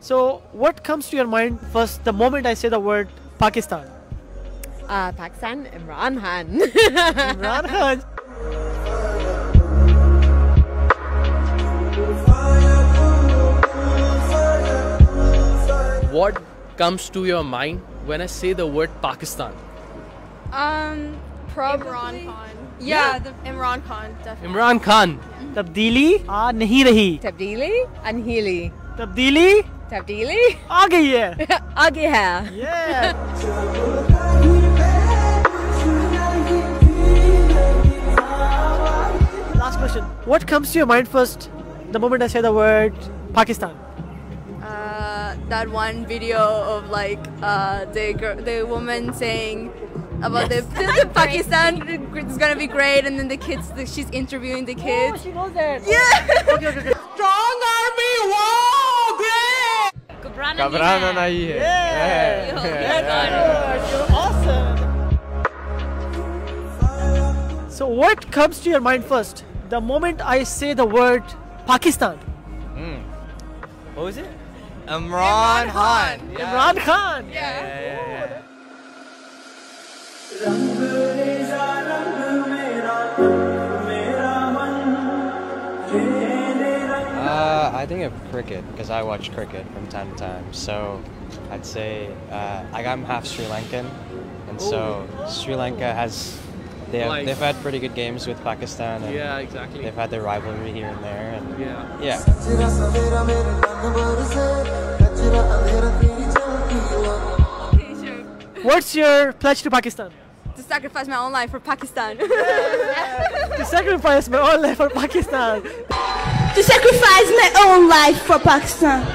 So, what comes to your mind first the moment I say the word Pakistan? Uh, Pakistan, Imran Khan. Imran Khan. What comes to your mind when I say the word Pakistan? Um, probably. Imran Khan. Yeah, yeah the, Imran Khan, definitely. Imran Khan. Yeah. Tabdili Ah, nahi. Tabdili anhili. Tabdili तब्दीली Tabdili? आ गई है Aage hai. Yeah. Last question. What comes to your mind first the moment I say the word Pakistan? Uh, that one video of like uh, the gir- the woman saying about the, the, the Pakistan is gonna be great, and then the kids, the, she's interviewing the kids. she knows that. Yeah. Okay, okay, okay. घबराना नहीं है You're awesome. So, what comes to your mind first the moment I say the word Pakistan? What was it? Imran Khan. Imran Khan. Uh, I think of cricket because I watch cricket from time to time. So I'd say uh, like I'm half Sri Lankan, and so Sri Lanka has they have, Like- they've had pretty good games with Pakistan. And Yeah, exactly. They've had their rivalry here and there, and Yeah. yeah. Okay, sure. What's your pledge to Pakistan? To sacrifice my own life for Pakistan. To sacrifice my own life for Pakistan. to sacrifice my own life for Pakistan.